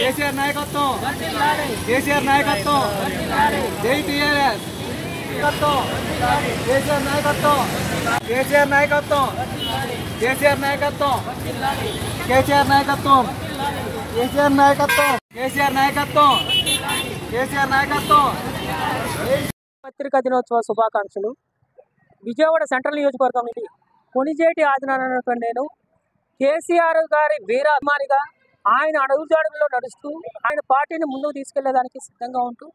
కేసీఆర్ నాయకత్వం. కేసీఆర్ నాయకత్వం. జై టీఆర్ఎస్. కేసీఆర్ నాయకత్వం. కేసీఆర్ నాయకత్వం. కేసీఆర్ నాయకత్వం. కేసీఆర్ నాయకత్వం. కేసీఆర్ నాయకత్వం. కేసీఆర్ నాయకత్వం. కేసీఆర్ నాయకత్వం. పత్రికా దినోత్సవ శుభాకాంక్షలు. విజయవాడ సెంట్రల్ నియోజకవర్గం నుండి కొనిజేటి ఆదినారాయణ నేను కేసీఆర్ గారి వీరాభిమానిగా ఆయన అడుగుజాడుల్లో నడుస్తూ ఆయన పార్టీని ముందుకు తీసుకెళ్ళేదానికి సిద్ధంగా ఉంటూ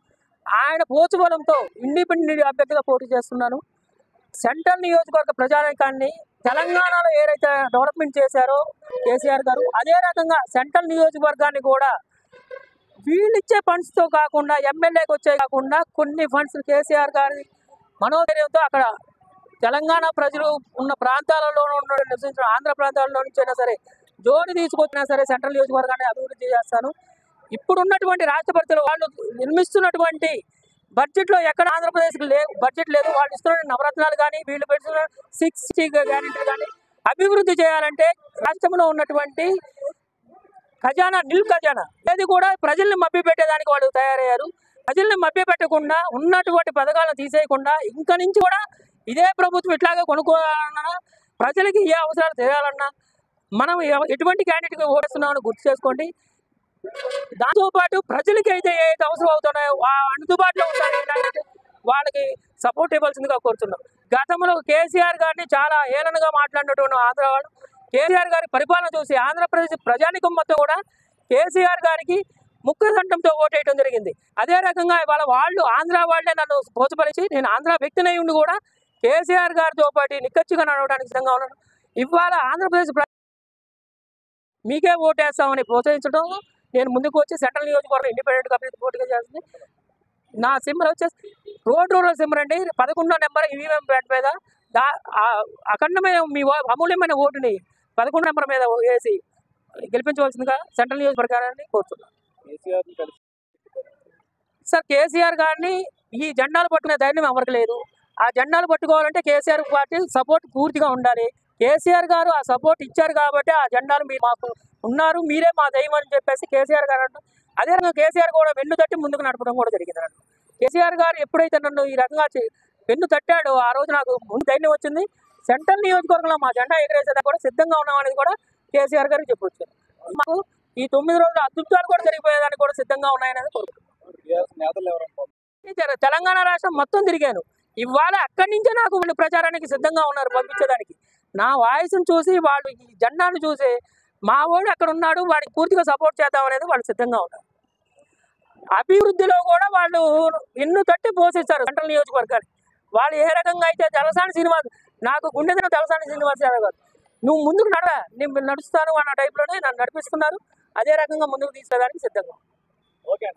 ఆయన పోచుబలంతో ఇండిపెండెంట్ అభ్యర్థిగా పోటీ చేస్తున్నాను. సెంట్రల్ నియోజకవర్గ ప్రజానీకాన్ని తెలంగాణలో ఏదైతే డెవలప్మెంట్ చేశారో కేసీఆర్ గారు అదే రకంగా సెంట్రల్ నియోజకవర్గాన్ని కూడా వీళ్ళిచ్చే ఫండ్స్తో కాకుండా ఎమ్మెల్యేకి వచ్చే కాకుండా కొన్ని ఫండ్స్ కేసీఆర్ గారి మనోధైర్యంతో అక్కడ తెలంగాణ ప్రజలు ఉన్న ప్రాంతాలలో ఉన్న నివసించిన ఆంధ్ర ప్రాంతాల్లో నుంచి అయినా సరే జోడి తీసుకొచ్చినా సరే సెంట్రల్ నియోజకవర్గాన్ని అభివృద్ధి చేస్తాను ఇప్పుడున్నటువంటి రాష్ట్రపతిలో వాళ్ళు నిర్మిస్తున్నటువంటి బడ్జెట్లో ఎక్కడ ఆంధ్రప్రదేశ్కి లేవు బడ్జెట్ లేదు. వాళ్ళు ఇస్తున్న నవరత్నాలు కానీ వీళ్ళు పెడుతున్న సిక్స్ గ్యారెంటీ కానీ అభివృద్ధి చేయాలంటే రాష్ట్రంలో ఉన్నటువంటి ఖజానా నిల్ ఖజానా ఇది కూడా ప్రజల్ని మభ్యపెట్టేదానికి వాళ్ళు తయారయ్యారు. ప్రజల్ని మభ్యపెట్టకుండా ఉన్నటువంటి పథకాలను తీసేయకుండా ఇంకా నుంచి కూడా ఇదే ప్రభుత్వం ఇట్లాగే కొనుక్కోవాలన్నా ప్రజలకి ఏ అవసరాలు చేయాలన్నా మనం ఎటువంటి క్యాండిడేట్కి ఓడిస్తున్నామని గుర్తు చేసుకోండి. దాంతోపాటు ప్రజలకి అయితే ఏదైతే అవసరం అవుతున్నాయో అందుబాటులో ఉంటారో వాళ్ళకి సపోర్ట్ ఇవ్వాల్సిందిగా కోరుతున్నాం. గతంలో కేసీఆర్ గారిని చాలా ఏలనగా మాట్లాడినటువంటి ఆంధ్ర వాళ్ళు కేసీఆర్ గారి పరిపాలన చూసి ఆంధ్రప్రదేశ్ ప్రజానికం మొత్తం కూడా కేసీఆర్ గారికి ముక్కదండంతో ఓటేయడం జరిగింది. అదే రకంగా ఇవాళ వాళ్ళు ఆంధ్ర వాళ్ళే నన్ను బోధపరిచి నేను ఆంధ్ర వ్యక్తినై ఉండి కూడా కేసీఆర్ గారితో పాటు నిక్కచ్చిగా నడవడానికి సిద్ధంగా ఉన్నాను ఇవాళ ఆంధ్రప్రదేశ్ ప్ర- మీకే ఓటేస్తామని ప్రోత్సహించడం నేను ముందుకు వచ్చి సెంట్రల్ నియోజకవర్గం ఇండిపెండెంట్గా పోటీగా చేస్తుంది. నా సింబల్ వచ్చేసి రోడ్ రూరల్ సింబల్ అండి. పదకొండో నెంబర్ ఈవీఎం ప్యాట్ మీద దా అఖండమైన మీ అమూల్యమైన ఓటుని పదకొండు నెంబర్ మీద వేసి గెలిపించవలసిందిగా సెంట్రల్ నియోజకవర్గాన్ని కోరుతున్నాను. సార్ కేసీఆర్ గారిని ఈ జెండాలు పట్టుకునే ధైర్యం ఎవరికి లేదు. ఆ జెండాలు పట్టుకోవాలంటే కేసీఆర్ పార్టీ సపోర్ట్ పూర్తిగా ఉండాలి. కేసీఆర్ గారు ఆ సపోర్ట్ ఇచ్చారు కాబట్టి ఆ జెండాలు మీరు మాకు ఉన్నారు మీరే మా దైవం అని చెప్పేసి కేసీఆర్ గారు అంటారు అదే రకంగా కేసీఆర్ కూడా వెన్ను తట్టి ముందుకు నడపడం కూడా జరిగింది నన్ను కేసీఆర్ గారు ఎప్పుడైతే నన్ను ఈ రకంగా వెన్ను తట్టాడో ఆ రోజు నాకు ముందు ధైర్యం వచ్చింది. సెంట్రల్ నియోజకవర్గంలో మా జెండా ఎగరేసేదా కూడా సిద్ధంగా ఉన్నామనేది కూడా కేసీఆర్ గారికి చెప్పొచ్చు. మాకు ఈ తొమ్మిది రోజులు అద్భుతాలు కూడా జరిగిపోయేదానికి కూడా సిద్ధంగా ఉన్నాయనేది కోరుకుంటున్నాను తెలంగాణ రాష్ట్రం మొత్తం తిరిగాను. ఇవాళ అక్కడి నుంచే నాకు వాళ్ళు ప్రచారానికి సిద్ధంగా ఉన్నారు పంపించడానికి నా వాయిస్ను చూసి వాళ్ళు ఈ జెండాను చూసి మా వాడు అక్కడ ఉన్నాడు వాడికి పూర్తిగా సపోర్ట్ చేద్దాం అనేది వాళ్ళు సిద్ధంగా ఉన్నారు. అభివృద్ధిలో కూడా వాళ్ళు ఎన్ను తట్టి పోషిస్తారు సెంట్రల్ నియోజకవర్గానికి వాళ్ళు ఏ రకంగా అయితే తలసాని శ్రీనివాస్ నాకు గుండెదిన తలసాని శ్రీనివాస్ యాదవ్ గారు. నువ్వు ముందుకు నడ నేను నడుస్తాను అన్న టైప్లోనే నన్ను నడిపిస్తున్నారు. అదే రకంగా ముందుకు తీసుకోవడానికి సిద్ధంగా ఓకే